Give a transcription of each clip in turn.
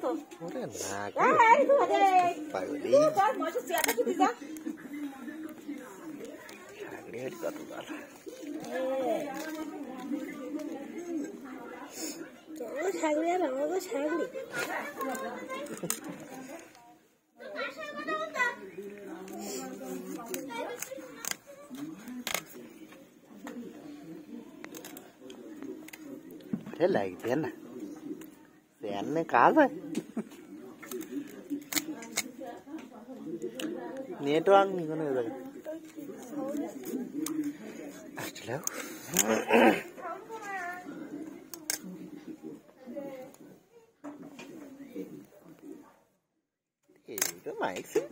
junto. Ora nada. Ah, tu de. Pai ali. Tu tá mojo se ata tu pisa. Agora ele tá tudo lá. Todo chagre era, todo chagre. Thế là cái tiếng này nè cá rồi, Dentro em casa. Neto ang niko na yun. Achalaw. Ito, Mike.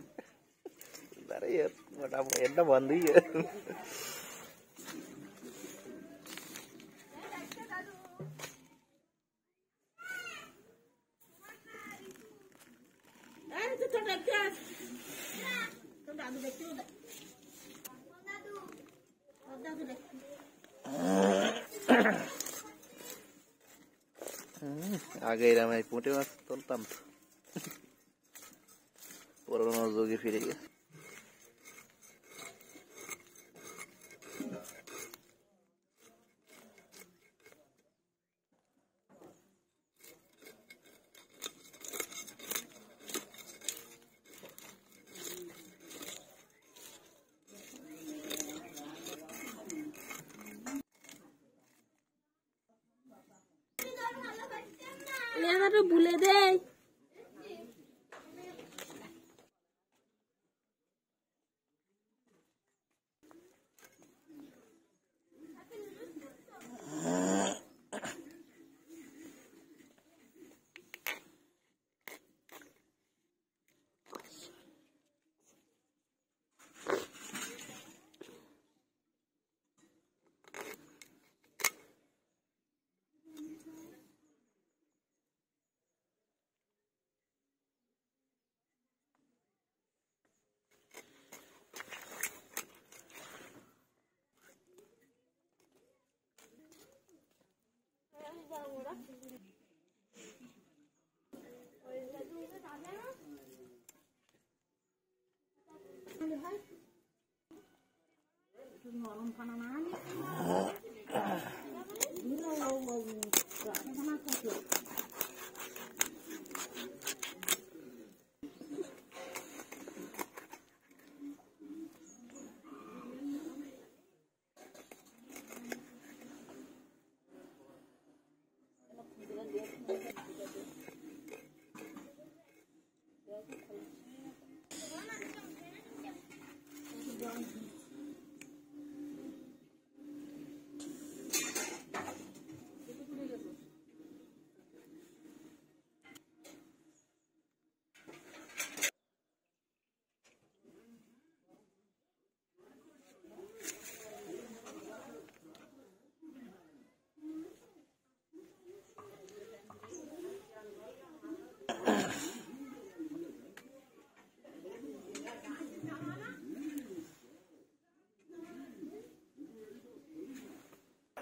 Dari yun. Mata mo, yun na bandi yun. বন্ধই আগে এরাম পুঁটে মাছ তুলতাম। পুরোনো যুগে ফিরে গেছে লেখাটা ভুলে দেয়। হয় গরম খানা না